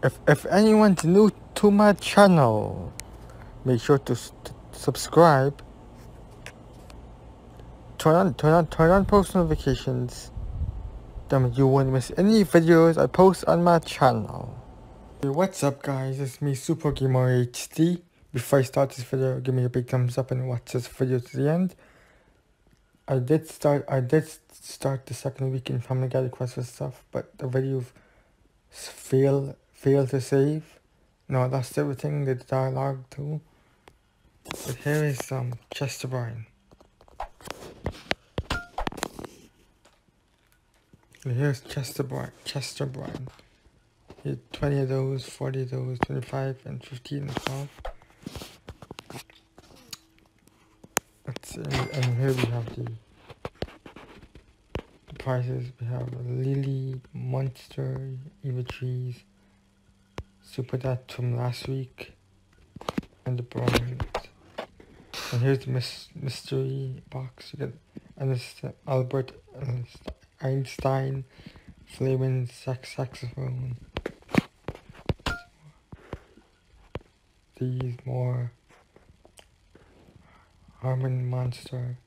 If, if anyone's new to my channel, make sure to, subscribe. Turn on, turn on, turn on post notifications. Then you won't miss any videos I post on my channel. Hey, what's up guys, it's me Super Gamer HD. Before I start this video, give me a big thumbs up and watch this video to the end. I did start, I did start the second week in Family Guy requests stuff, but the video failed failed to save. No, that's everything, the dialogue too. But here is um Jester Brian. Here's Jester Brian. Jester Brian. He had 20 of those, 40 of those, 25 and 15 and 12. Let's see, and here we have the, the prices. We have Lily, Monster, Eva Trees, Super that from last week and the bronze. And here's the mystery box. You get Albert Einstein flaming sax saxophone. These more Harmon Monster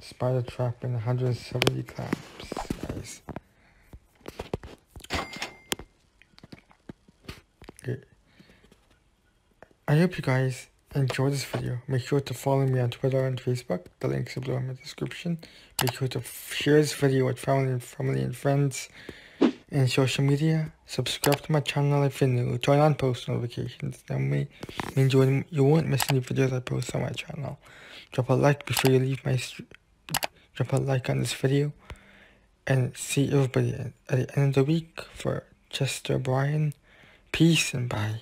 Spider Trap and 170 clams, guys. I hope you guys enjoyed this video. Make sure to follow me on Twitter and Facebook. The links are below in the description. Make sure to share this video with family and family and friends social media. Subscribe to my channel if you're new. Turn on post notifications. That means you won't, you won't miss any videos I post on my channel. Drop a like before you leave my drop a like on this video. And see everybody at the end of the week for Jester Brian. Peace and bye.